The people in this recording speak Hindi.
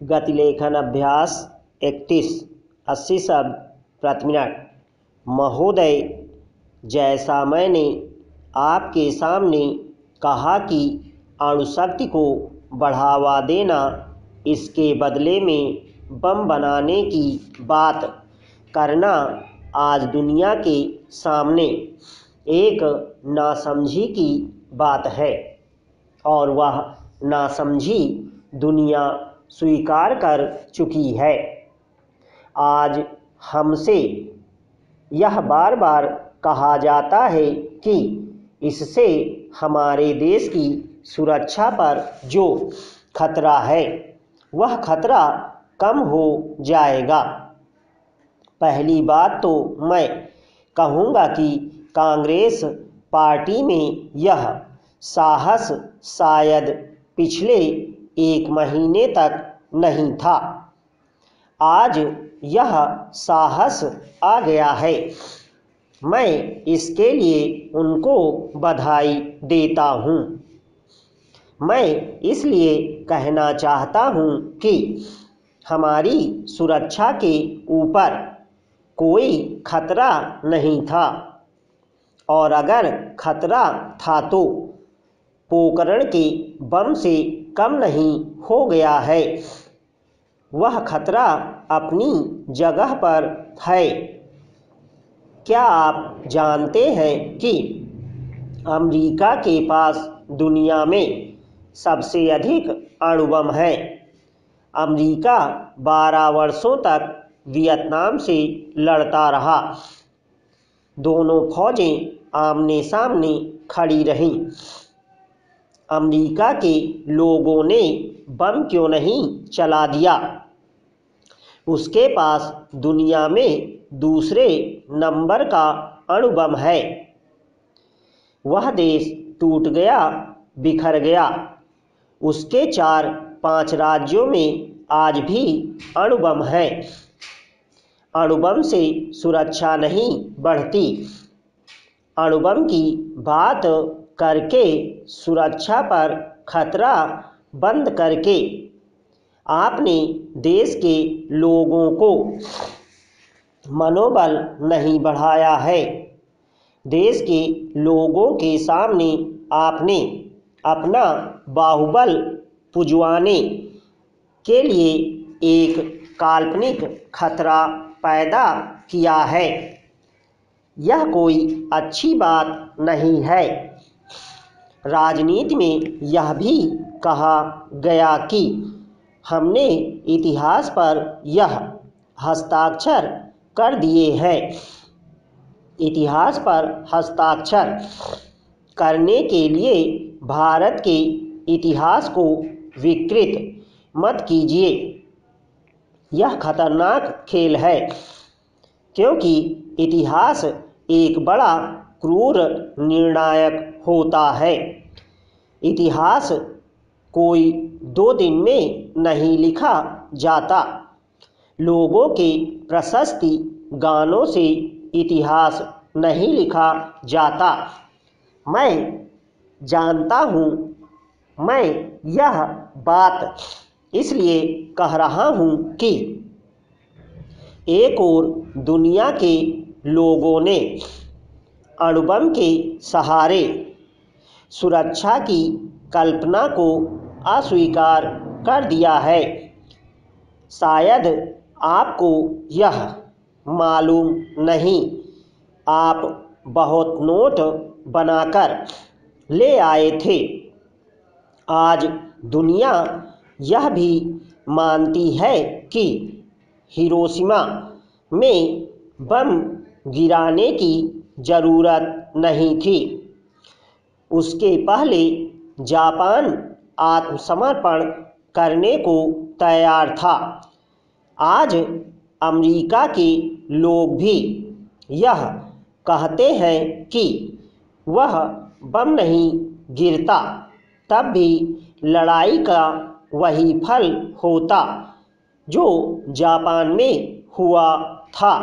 गतिलेखन अभ्यास इकतीस अस्सी शब्द प्रति मिनट महोदय, जैसा मैंने आपके सामने कहा कि अणुशक्ति को बढ़ावा देना इसके बदले में बम बनाने की बात करना आज दुनिया के सामने एक नासमझी की बात है और वह नासमझी दुनिया स्वीकार कर चुकी है। आज हमसे यह बार बार कहा जाता है कि इससे हमारे देश की सुरक्षा पर जो खतरा है, वह खतरा कम हो जाएगा। पहली बात तो मैं कहूँगा कि कांग्रेस पार्टी में यह साहस शायद पिछले एक महीने तक नहीं था। आज यह साहस आ गया है। मैं इसके लिए उनको बधाई देता हूँ। मैं इसलिए कहना चाहता हूँ कि हमारी सुरक्षा के ऊपर कोई खतरा नहीं था। और अगर खतरा था तो पोकरण के बम से कम नहीं हो गया है। वह खतरा अपनी जगह पर है। क्या आप जानते हैं कि अमेरिका के पास दुनिया में सबसे अधिक अणुबम है? अमेरिका बारह वर्षों तक वियतनाम से लड़ता रहा। दोनों फौजें आमने सामने खड़ी रहीं। अमेरिका के लोगों ने बम क्यों नहीं चला दिया? उसके पास दुनिया में दूसरे नंबर का अणुबम है। वह देश टूट गया, बिखर गया। उसके चार पाँच राज्यों में आज भी अणुबम है। अणुबम से सुरक्षा नहीं बढ़ती। अणुबम की बात करके सुरक्षा पर खतरा बंद करके आपने देश के लोगों को मनोबल नहीं बढ़ाया है। देश के लोगों के सामने आपने अपना बाहुबल पुजवाने के लिए एक काल्पनिक खतरा पैदा किया है। यह कोई अच्छी बात नहीं है। राजनीति में यह भी कहा गया कि हमने इतिहास पर यह हस्ताक्षर कर दिए हैं। इतिहास पर हस्ताक्षर करने के लिए भारत के इतिहास को विकृत मत कीजिए। यह खतरनाक खेल है, क्योंकि इतिहास एक बड़ा क्रूर निर्णायक होता है। इतिहास कोई दो दिन में नहीं लिखा जाता। लोगों के प्रशस्ति गानों से इतिहास नहीं लिखा जाता। मैं जानता हूँ, मैं यह बात इसलिए कह रहा हूँ कि एक और दुनिया के लोगों ने अणुबम के सहारे सुरक्षा की कल्पना को अस्वीकार कर दिया है। शायद आपको यह मालूम नहीं। आप बहुत नोट बनाकर ले आए थे। आज दुनिया यह भी मानती है कि हिरोशिमा में बम गिराने की ज़रूरत नहीं थी। उसके पहले जापान आत्मसमर्पण करने को तैयार था। आज अमेरिका के लोग भी यह कहते हैं कि वह बम नहीं गिरता, तब भी लड़ाई का वही फल होता जो जापान में हुआ था।